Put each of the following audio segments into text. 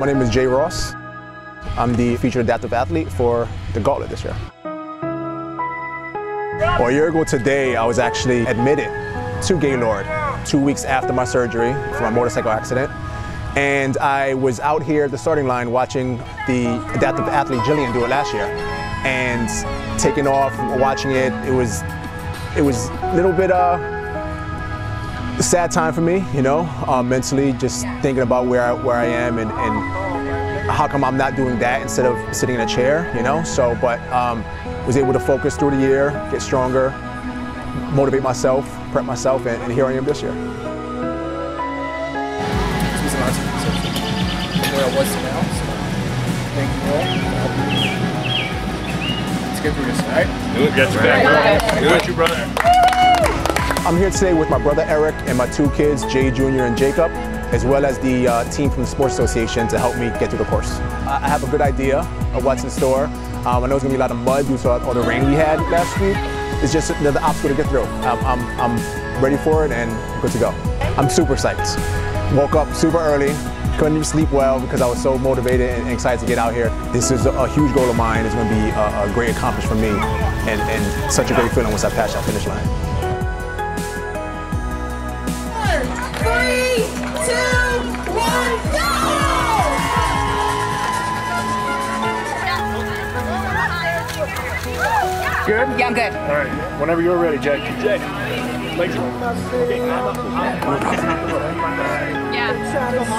My name is Jay Ross. I'm the featured adaptive athlete for the Gauntlet this year. Well, a year ago today, I was actually admitted to Gaylord two weeks after my surgery for my motorcycle accident. And I was out here at the starting line watching the adaptive athlete Jillian do it last year. And taking off, watching it, it was it was a little bit uh, sad time for me, you know, uh, mentally, just thinking about where I, where I am and, and how come I'm not doing that instead of sitting in a chair, you know. So, but um, was able to focus through the year, get stronger, motivate myself, prep myself, and, and here I am this year. where I was to now. So thank you all. Let's get through this, all right? Do it. Get your back. Do it, you brother. I'm here today with my brother Eric and my two kids, Jay Jr. and Jacob, as well as the uh, team from the Sports Association to help me get through the course. I have a good idea of what's in store. Um, I know it's gonna be a lot of mud due to all the rain we had last week. It's just another obstacle to get through. I'm, I'm, I'm ready for it and good to go. I'm super psyched. Woke up super early, couldn't even sleep well because I was so motivated and excited to get out here. This is a, a huge goal of mine. It's going to be a, a great accomplishment for me and, and such a great feeling once I pass that finish line. Three, two, one, go! Good? Yeah, I'm good. All right. Whenever you're ready, Jay. Jay. Legs Yeah.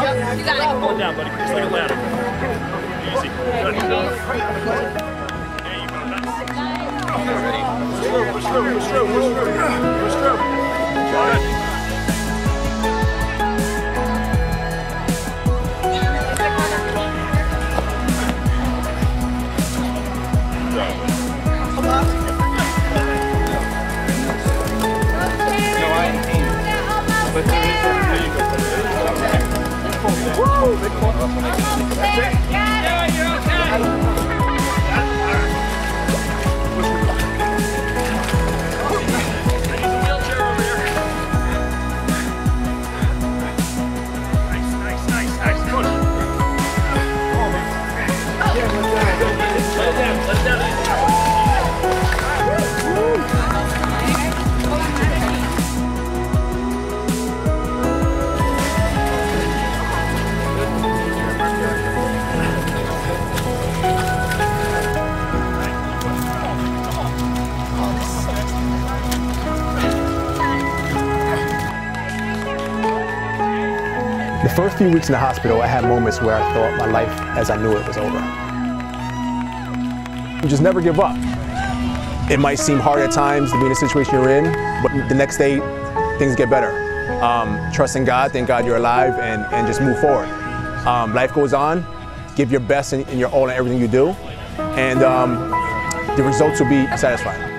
Yep. You got it. Hold down, buddy. Just like a ladder. Easy. Good. Push through, push through, push through. Push through. Good. Nice, The first few weeks in the hospital, I had moments where I thought my life as I knew it was over. You just never give up. It might seem hard at times to be in the situation you're in, but the next day, things get better. Um, trust in God, thank God you're alive, and, and just move forward. Um, life goes on, give your best and, your all in everything you do, and um, the results will be satisfying.